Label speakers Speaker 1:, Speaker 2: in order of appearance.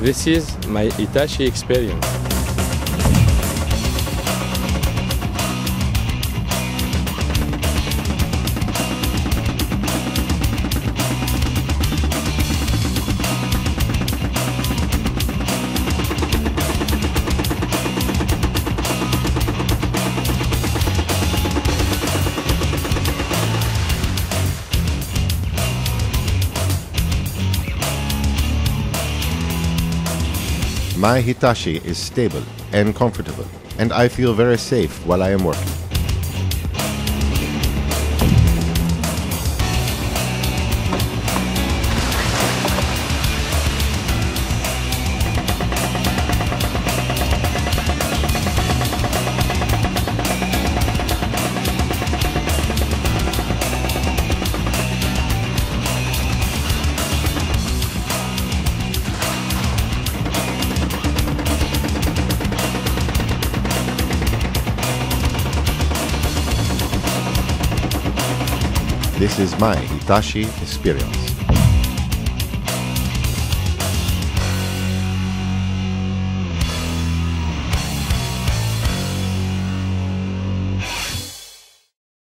Speaker 1: This is my Hitachi experience.
Speaker 2: My Hitachi is stable and comfortable, and I feel very safe while I am working. This is my Hitachi experience.